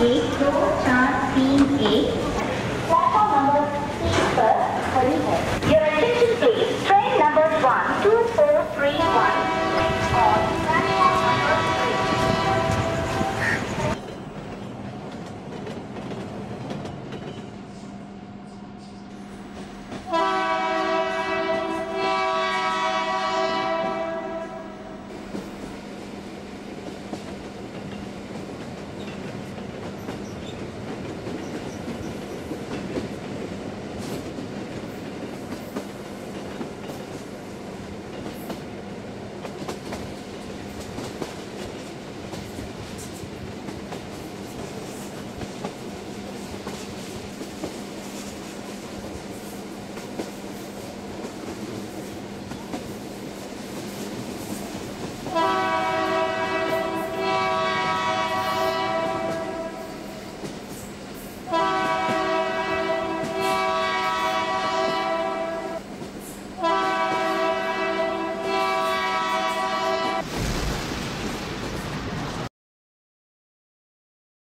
8, 2, 4, 3,